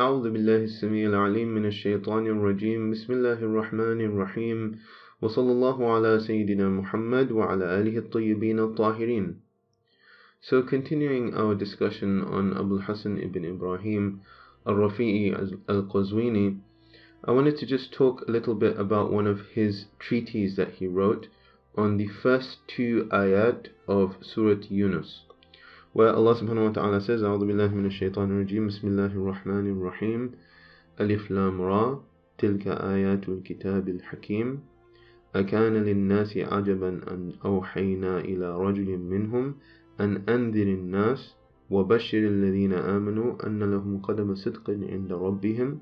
أعوذ بالله السميع العليم من الشيطان الرجيم بسم الله الرحمن الرحيم وصلى الله على سيدنا محمد وعلى آله الطيبين الطاهرين So continuing our discussion on Abu Hassan ibn Ibrahim al-Rafi'i al-Qazwini I wanted to just talk a little bit about one of his treatises that he wrote on the first two ayat of Surah Yunus Subhanahu wa ta'ala says أعوذ بالله من الشيطان الرجيم بسم الله الرحمن الرحيم ألف لام را تلك آيات الكتاب الحكيم أكان للناس عجبا أن أوحينا إلى رجل منهم أن أنذر الناس وبشر الذين آمنوا أن لهم قدم صدق عند ربهم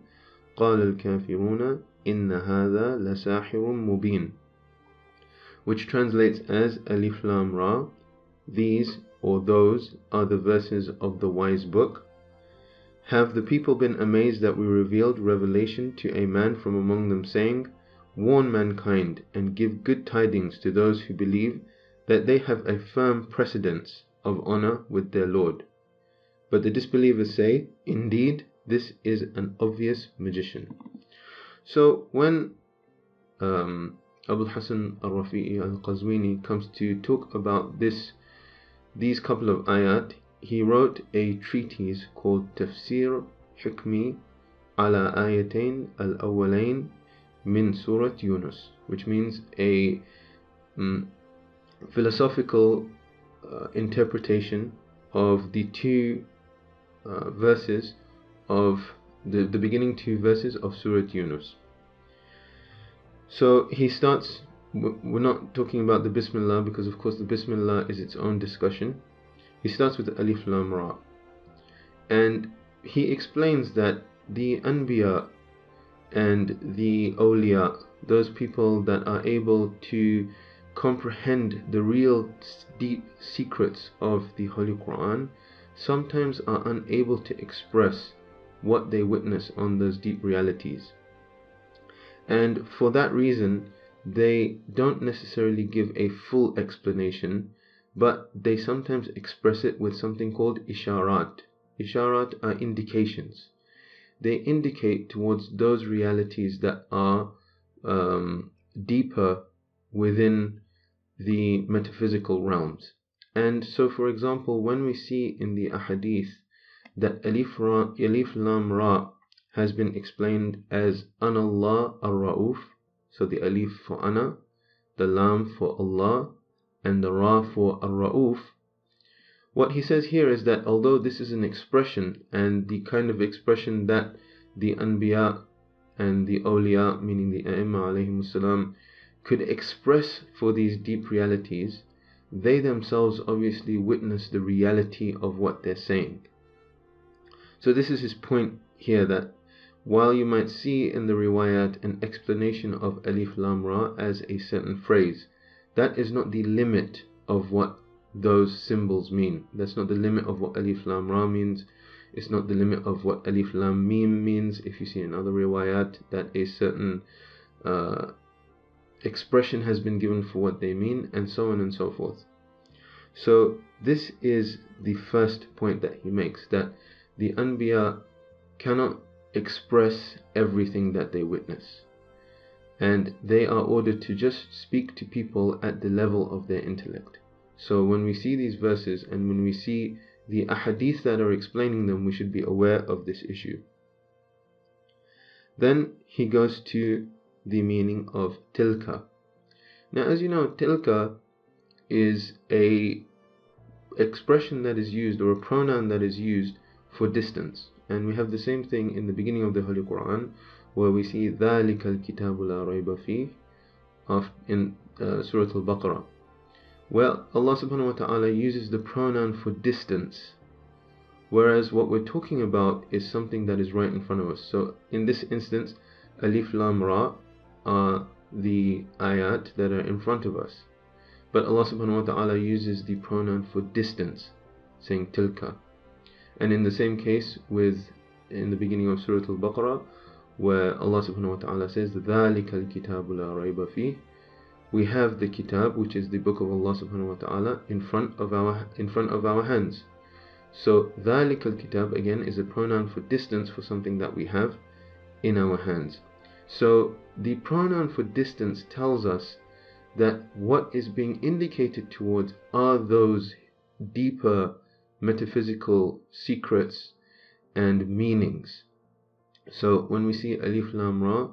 قال الكافرون إن هذا لساحر مبين which translates as Alif Lam Ra. These or those are the verses of the wise book have the people been amazed that we revealed revelation to a man from among them saying warn mankind and give good tidings to those who believe that they have a firm precedence of honor with their Lord but the disbelievers say indeed this is an obvious magician. So when um, Abu Hassan al-Rafi'i al-Qazwini comes to talk about this, these couple of ayat, he wrote a treatise called Tafsir Hikmi ala ayatain al-awwalain min Surat Yunus, which means a um, philosophical uh, interpretation of the two uh, verses of the, the beginning two verses of Surat Yunus. So he starts, we're not talking about the Bismillah because, of course, the Bismillah is its own discussion. He starts with Alif Lam Ra. And he explains that the Anbiya and the Awliya, those people that are able to comprehend the real deep secrets of the Holy Quran, sometimes are unable to express what they witness on those deep realities. And for that reason, they don't necessarily give a full explanation, but they sometimes express it with something called isharat. Isharat are indications. They indicate towards those realities that are um, deeper within the metaphysical realms. And so, for example, when we see in the ahadith that alif, ra, alif lam ra has been explained as anallah ar-ra'uf so the alif for ana the lam for allah and the ra for ar-ra'uf. What he says here is that although this is an expression and the kind of expression that the anbiya and the awliya meaning the a'imma could express for these deep realities they themselves obviously witness the reality of what they're saying. So this is his point here that while you might see in the riwayat an explanation of alif lam ra as a certain phrase, that is not the limit of what those symbols mean. That's not the limit of what alif lam ra means. It's not the limit of what alif lam mim means. If you see in other riwayat that a certain uh, expression has been given for what they mean, and so on and so forth. So this is the first point that he makes that the Anbiya cannot express everything that they witness. And they are ordered to just speak to people at the level of their intellect. So when we see these verses and when we see the ahadith that are explaining them, we should be aware of this issue. Then he goes to the meaning of tilka. Now, as you know, tilka is a expression that is used or a pronoun that is used for distance. And we have the same thing in the beginning of the Holy Quran where we see ذَلِكَ الْكِتَابُ لَا رَيْبَ فِيهِ in uh, Surah Al-Baqarah. Well, Allah subhanahu wa ta'ala uses the pronoun for distance whereas what we're talking about is something that is right in front of us. So in this instance, Alif Lam Ra are the ayat that are in front of us. But Allah subhanahu wa ta'ala uses the pronoun for distance, saying tilka. And in the same case with in the beginning of Surah Al-Baqarah where Allah subhanahu wa ta'ala says ذَلِكَ الْكِتَابُ لَا رَيْبَ فِيهِ we have the kitab which is the book of Allah subhanahu wa ta'ala in front of our in front of our hands So ذلك الكتاب again is a pronoun for distance for something that we have in our hands. So the pronoun for distance tells us that what is being indicated towards are those deeper metaphysical secrets and meanings. So when we see Alif Lam Ra,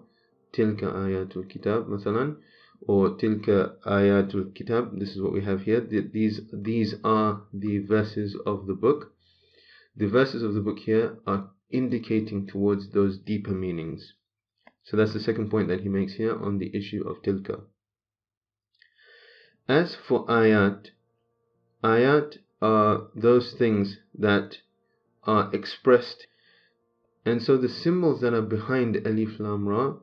Tilka Ayatul Kitab, مثلا, or Tilka Ayatul Kitab, this is what we have here. These, these are the verses of the book. The verses of the book here are indicating towards those deeper meanings. So that's the second point that he makes here on the issue of Tilka. As for ayat, ayat are those things that are expressed and so the symbols that are behind Alif Lam Ra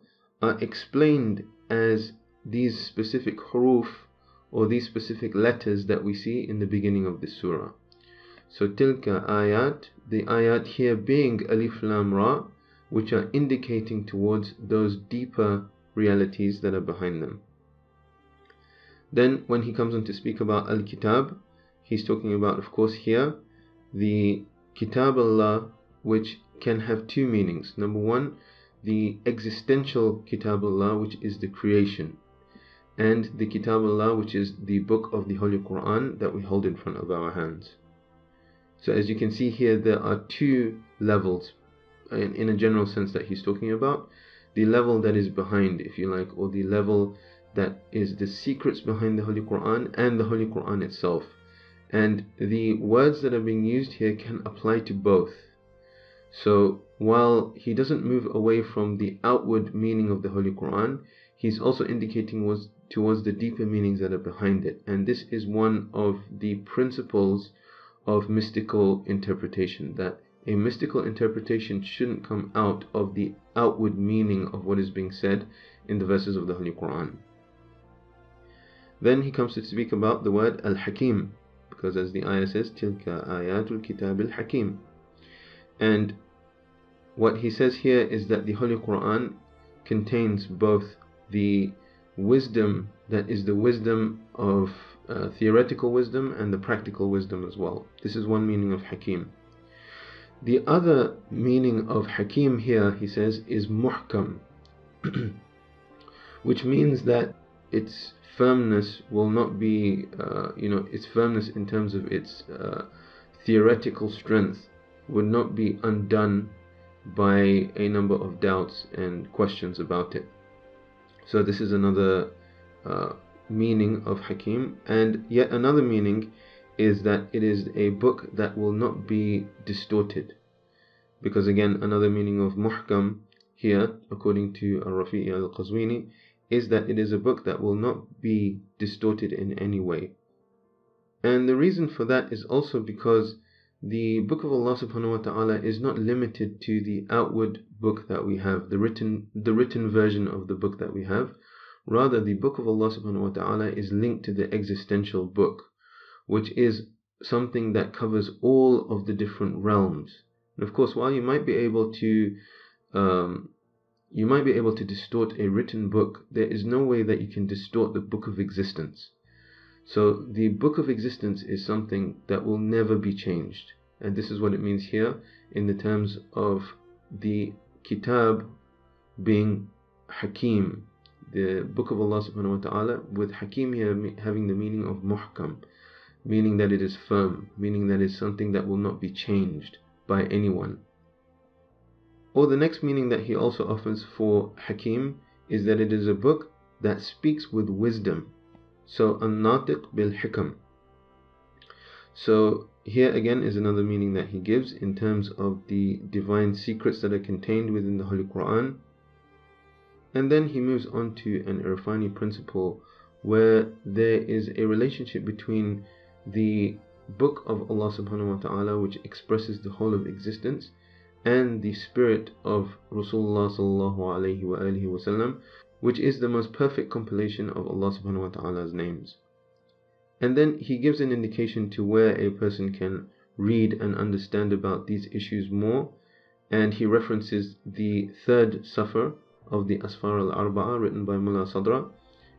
are explained as these specific huruf or these specific letters that we see in the beginning of the surah. So tilka ayat, the ayat here being Alif Lam Ra, which are indicating towards those deeper realities that are behind them. Then when he comes on to speak about Al-Kitab, he's talking about, of course, here the Kitab Allah, which can have two meanings. Number one, the existential Kitab Allah, which is the creation, and the Kitab Allah, which is the book of the Holy Quran that we hold in front of our hands. So, as you can see here, there are two levels in, in a general sense that he's talking about the level that is behind, if you like, or the level that is the secrets behind the Holy Quran and the Holy Quran itself. And the words that are being used here can apply to both. So while he doesn't move away from the outward meaning of the Holy Quran, he's also indicating was towards the deeper meanings that are behind it. And this is one of the principles of mystical interpretation that a mystical interpretation shouldn't come out of the outward meaning of what is being said in the verses of the Holy Quran. Then he comes to speak about the word Al-Hakim, because as the ayah says, Tilka ayatul kitab al-Hakim. And what he says here is that the Holy Quran contains both the wisdom that is the wisdom of uh, theoretical wisdom and the practical wisdom as well. This is one meaning of Hakim. The other meaning of Hakim here, he says, is muhkam, which means that its firmness will not be, uh, you know, its firmness in terms of its uh, theoretical strength would not be undone by a number of doubts and questions about it. So this is another uh, meaning of Hakim, and yet another meaning is that it is a book that will not be distorted. Because again, another meaning of Muhkam here, according to Al-Rafi'i Al-Qazwini, is that it is a book that will not be distorted in any way. And the reason for that is also because the book of Allah subhanahu wa ta'ala is not limited to the outward book that we have, the written the written version of the book that we have. Rather the book of Allah subhanahu wa ta'ala is linked to the existential book, which is something that covers all of the different realms. And of course, while you might be able to um, you might be able to distort a written book, there is no way that you can distort the book of existence. So the book of existence is something that will never be changed. And this is what it means here in the terms of the kitab being hakim, the book of Allah subhanahu wa ta'ala, with hakim here having the meaning of muhkam, meaning that it is firm, meaning that it's something that will not be changed by anyone. Or the next meaning that he also offers for Hakim is that it is a book that speaks with wisdom. So, An-Natiq bil Hikam. So, here again is another meaning that he gives in terms of the divine secrets that are contained within the Holy Quran. And then he moves on to an Irfani principle where there is a relationship between the book of Allah subhanahu wa ta'ala which expresses the whole of existence and the spirit of Rasulullah which is the most perfect compilation of Allah subhanahu wa ta'ala's names. And then he gives an indication to where a person can read and understand about these issues more, and he references the third Safar of the Asfar al-Arba'a written by Mullah Sadra,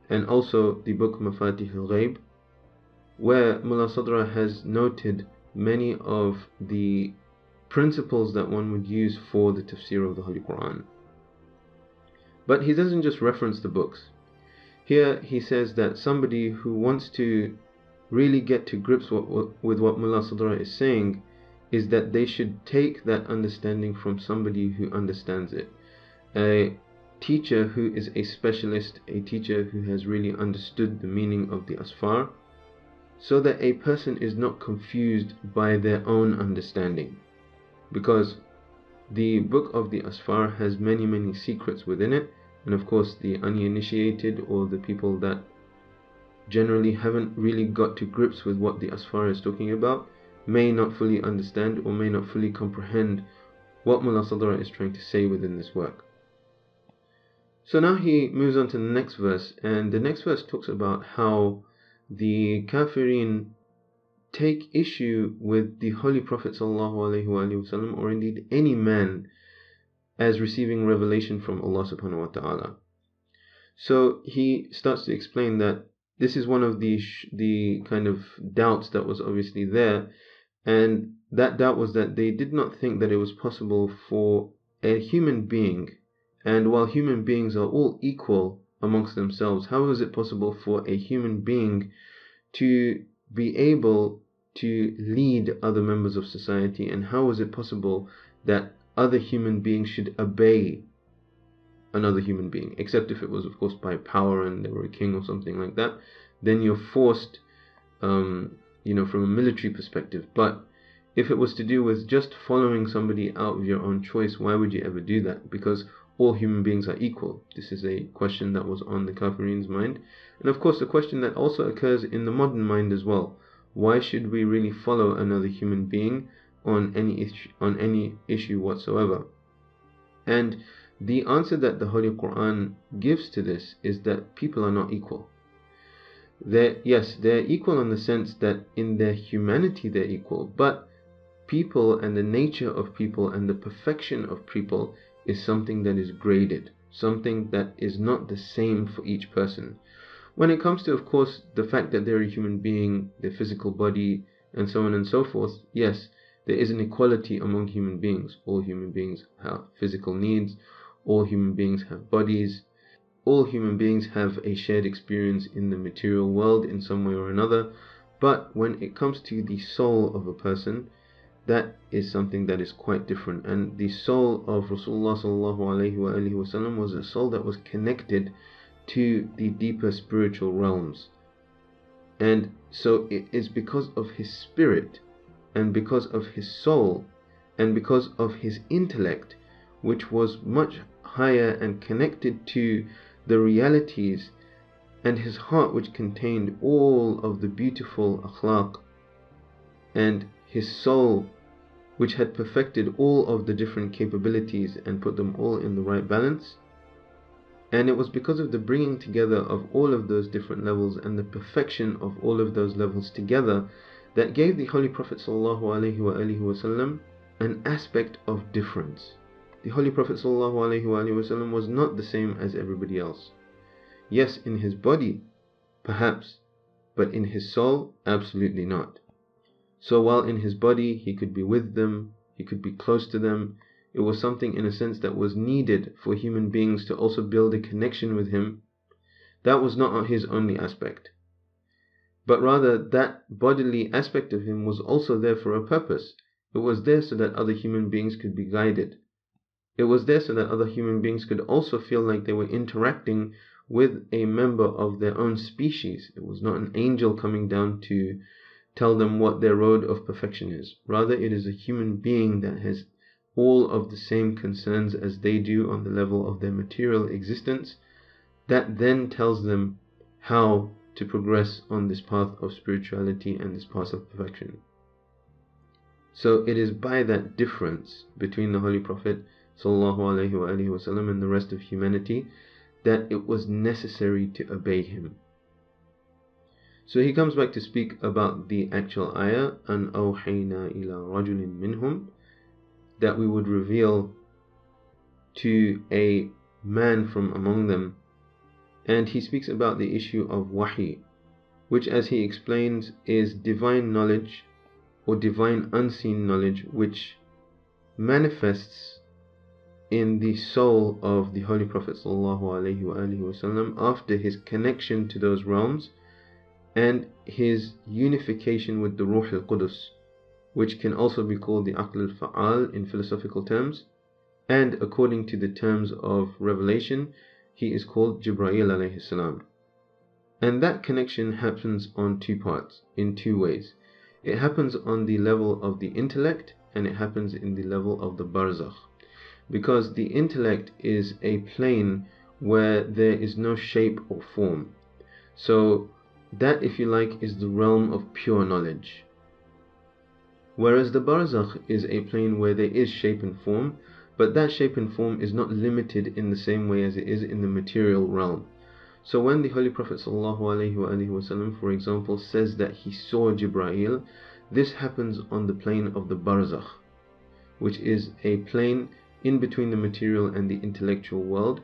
and also the book Mafatih al-Ghaib, where Mullah Sadra has noted many of the principles that one would use for the tafsir of the Holy Quran. But he doesn't just reference the books. Here he says that somebody who wants to really get to grips with what Mullah Sadra is saying is that they should take that understanding from somebody who understands it. A teacher who is a specialist, a teacher who has really understood the meaning of the asfar, so that a person is not confused by their own understanding. Because the book of the asfar has many, many secrets within it, and of course, the uninitiated or the people that generally haven't really got to grips with what the asfar is talking about may not fully understand or may not fully comprehend what Mullah Sadra is trying to say within this work. So now he moves on to the next verse, and the next verse talks about how the kafirin take issue with the Holy Prophet ﷺ, or indeed any man as receiving revelation from Allah subhanahu wa ta'ala. So he starts to explain that this is one of the the kind of doubts that was obviously there, and that doubt was that they did not think that it was possible for a human being and while human beings are all equal amongst themselves, how is it possible for a human being to be able to lead other members of society? And how is it possible that other human beings should obey another human being? Except if it was, of course, by power and they were a king or something like that. Then you're forced, um, you know, from a military perspective. But if it was to do with just following somebody out of your own choice, why would you ever do that? Because all human beings are equal? This is a question that was on the Kafirin's mind. And of course, a question that also occurs in the modern mind as well. Why should we really follow another human being on any issue, on any issue whatsoever? And the answer that the Holy Quran gives to this is that people are not equal. They're, yes, they're equal in the sense that in their humanity they're equal, but people and the nature of people and the perfection of people is something that is graded, something that is not the same for each person. When it comes to, of course, the fact that they're a human being, their physical body, and so on and so forth, yes, there is an equality among human beings. All human beings have physical needs, all human beings have bodies, all human beings have a shared experience in the material world in some way or another. But when it comes to the soul of a person, that is something that is quite different. And the soul of Rasulullah was a soul that was connected to the deeper spiritual realms. And so it is because of his spirit and because of his soul and because of his intellect, which was much higher and connected to the realities, and his heart, which contained all of the beautiful akhlaq, and his soul, which had perfected all of the different capabilities and put them all in the right balance. And it was because of the bringing together of all of those different levels and the perfection of all of those levels together that gave the Holy Prophet ﷺ an aspect of difference. The Holy Prophet ﷺ was not the same as everybody else. Yes, in his body, perhaps, but in his soul, absolutely not. So while in his body he could be with them, he could be close to them, it was something in a sense that was needed for human beings to also build a connection with him. That was not his only aspect. But rather, that bodily aspect of him was also there for a purpose. It was there so that other human beings could be guided. It was there so that other human beings could also feel like they were interacting with a member of their own species. It was not an angel coming down to tell them what their road of perfection is. Rather, it is a human being that has all of the same concerns as they do on the level of their material existence that then tells them how to progress on this path of spirituality and this path of perfection. So it is by that difference between the Holy Prophet وسلم, and the rest of humanity that it was necessary to obey him. So he comes back to speak about the actual ayah, and أوحينا إلى رجل منهم, that we would reveal to a man from among them. And he speaks about the issue of wahi, which as he explains is divine knowledge or divine unseen knowledge which manifests in the soul of the Holy Prophet ﷺ after his connection to those realms and his unification with the Ruh al-Qudus, which can also be called the Aql al-Fa'al in philosophical terms, and according to the terms of revelation, he is called Jibreel alayhi salam. And that connection happens on two parts, in two ways. It happens on the level of the intellect and it happens in the level of the barzakh. Because the intellect is a plane where there is no shape or form. So that, if you like, is the realm of pure knowledge. Whereas the barzakh is a plane where there is shape and form, but that shape and form is not limited in the same way as it is in the material realm. So when the Holy Prophet ﷺ, for example, says that he saw Jibreel, this happens on the plane of the barzakh, which is a plane in between the material and the intellectual world,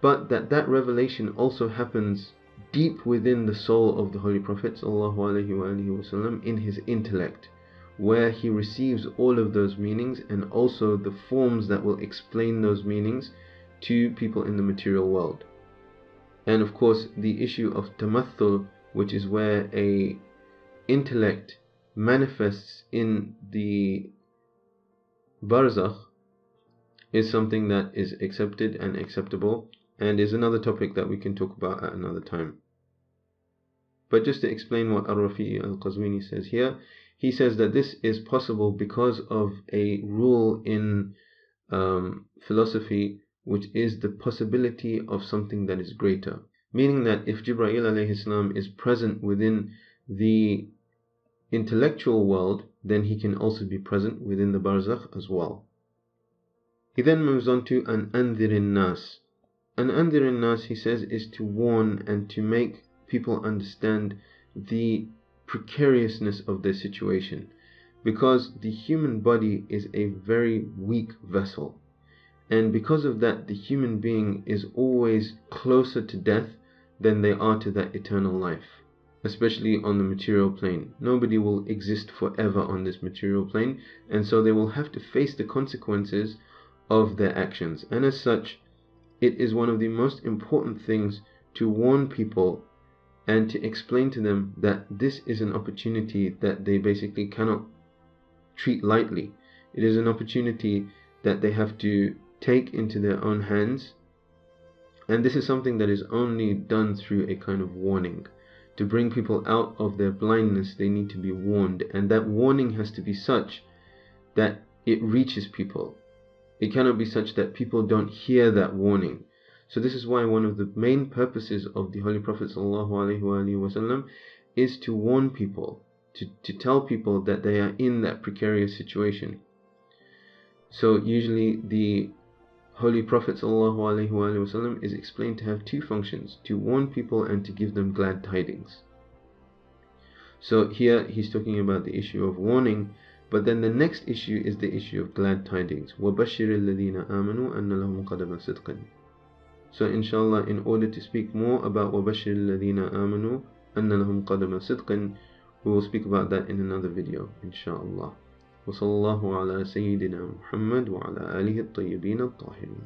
but that that revelation also happens deep within the soul of the Holy Prophet ﷺ in his intellect, where he receives all of those meanings and also the forms that will explain those meanings to people in the material world. And of course the issue of tamathul which is where a intellect manifests in the barzakh is something that is accepted and acceptable and is another topic that we can talk about at another time. But just to explain what Ar-Rafi'i al-Qazwini says here, he says that this is possible because of a rule in um, philosophy which is the possibility of something that is greater. Meaning that if Jibreel alayhi is present within the intellectual world, then he can also be present within the barzakh as well. He then moves on to an andirin nas. An andirin nas, he says, is to warn and to make people understand the precariousness of their situation. Because the human body is a very weak vessel. And because of that the human being is always closer to death than they are to that eternal life. Especially on the material plane. Nobody will exist forever on this material plane. And so they will have to face the consequences of their actions. And as such it is one of the most important things to warn people and to explain to them that this is an opportunity that they basically cannot treat lightly it is an opportunity that they have to take into their own hands. And this is something that is only done through a kind of warning. To bring people out of their blindness, they need to be warned. And that warning has to be such that it reaches people. It cannot be such that people don't hear that warning. So this is why one of the main purposes of the Holy Prophet is to warn people, to, to tell people that they are in that precarious situation. So usually the Holy Prophet is explained to have two functions to warn people and to give them glad tidings. So here he's talking about the issue of warning, but then the next issue is the issue of glad tidings. وَبَشِّرِ الَّذِينَ آمَنُوا أَنَّ لَهُمْ قَدَمَ صِدْقٍ So inshallah, in order to speak more about وَبَشِّرِ الَّذِينَ آمَنُوا أَنَّ لَهُمْ قَدَمَ صِدْقٍ we will speak about that in another video, inshallah. وصلى الله على سيدنا محمد وعلى آله الطيبين الطاهرين